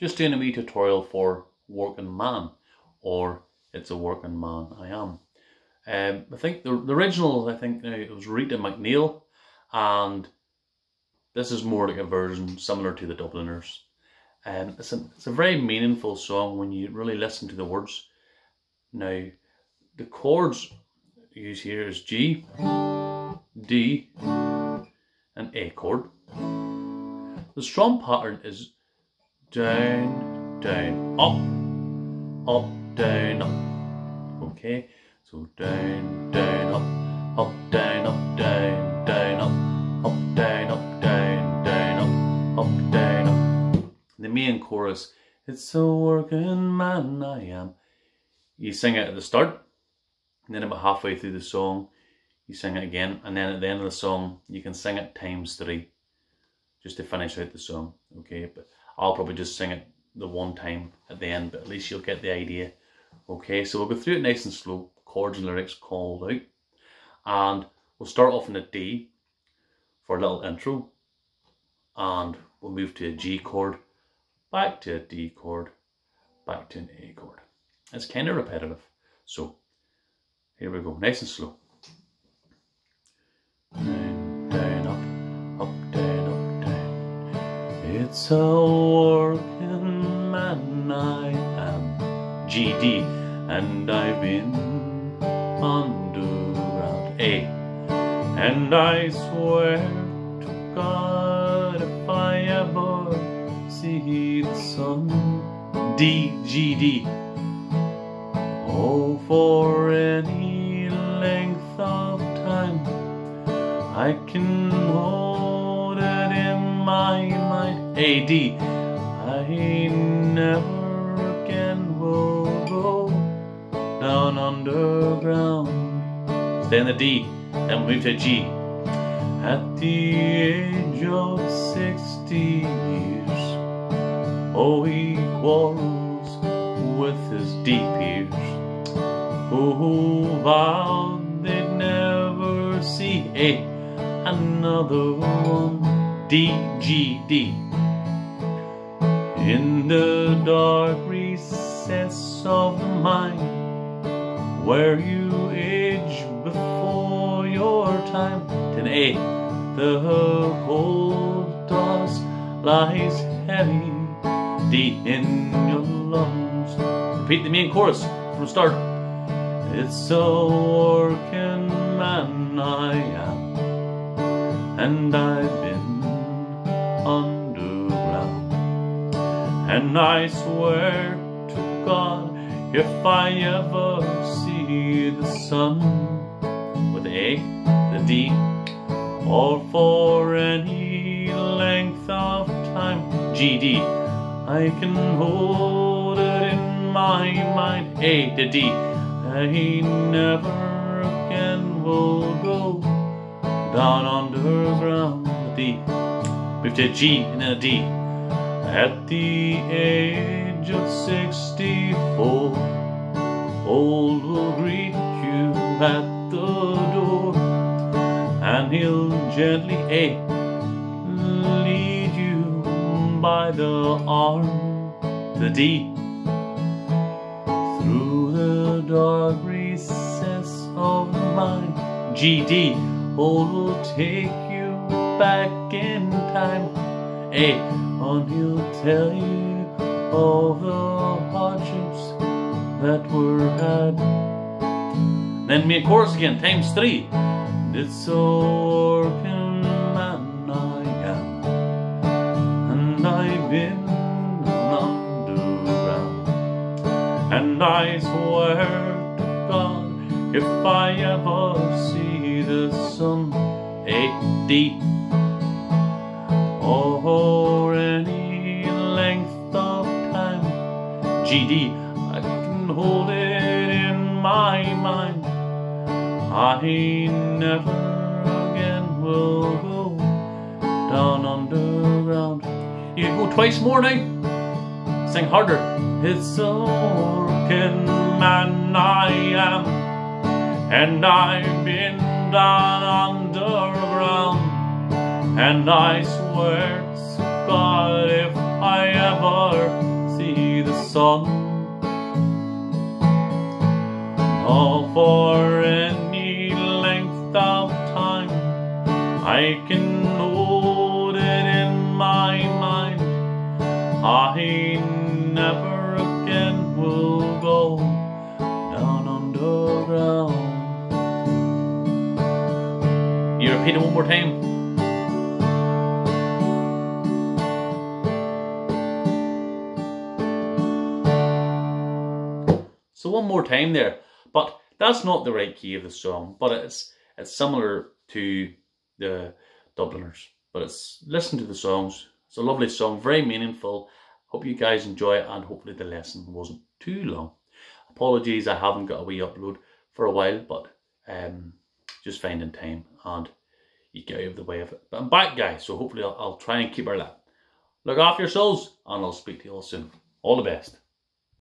just doing a wee tutorial for Working Man, or It's a Working Man I Am. Um, I think the, the original, I think it was Rita MacNeil, and this is more like a version similar to the Dubliners. Um, it's, a, it's a very meaningful song when you really listen to the words. Now, the chords used here is G, D, and A chord. The strum pattern is down, down, up, up, down, up. Okay, so down, down, up, up, down, up, down, down, up, up, down, up, down, down, up, up, down, up. The main chorus, it's a working man I am. You sing it at the start, and then about halfway through the song, you sing it again, and then at the end of the song, you can sing it times three, just to finish out the song. Okay, but I'll probably just sing it the one time at the end, but at least you'll get the idea. Okay, so we'll go through it nice and slow, chords and lyrics called out. And we'll start off in a D for a little intro. And we'll move to a G chord, back to a D chord, back to an A chord. It's kind of repetitive. So here we go, nice and slow. It's a working man I am. GD, and I've been underground. A, and I swear to God if I ever see the sun. D, GD. Oh, for any length of time, I can hold it in my mind. A, D. I never again will go down underground. Stay in the D, then move to G. At the age of 60 years, oh, he quarrels with his D peers, who vowed they'd never see a another one. D, G, D. In the dark recess of the mind, where you age before your time. Then A, the cold dust lies heavy deep in your lungs. Repeat the main chorus from start. It's a working man I am, and I've been And I swear to God, if I ever see the sun with A, the D, or for any length of time, GD, I can hold it in my mind, A to D. I never again will go down underground, D. To a G and a D. At the age of 64, old will greet you at the door, and he'll gently A, lead you by the arm, the D, through the dark recess of the mind, GD, old will take you back in time, A, and he'll tell you all the hardships that were had. Then me a chorus again, times three. It's a working man I am, and I've been underground, and I swear to God if I ever see the sun, A D, oh, GD, I can hold it in my mind. I never again will go down underground. You go twice more now. Sing harder. It's a working man I am, and I've been down underground, and I swear to God if I ever sun. All for any length of time, I can hold it in my mind. I never again will go down underground. You repeat it one more time. So one more time there, but that's not the right key of the song, but it's it's similar to the Dubliners. But it's listen to the songs. It's a lovely song, very meaningful. Hope you guys enjoy it and hopefully the lesson wasn't too long. Apologies, I haven't got a wee upload for a while, but um, just finding time and you get out of the way of it. But I'm back, guys, so hopefully I'll, I'll try and keep our lap. Look after yourselves, and I'll speak to you all soon. All the best.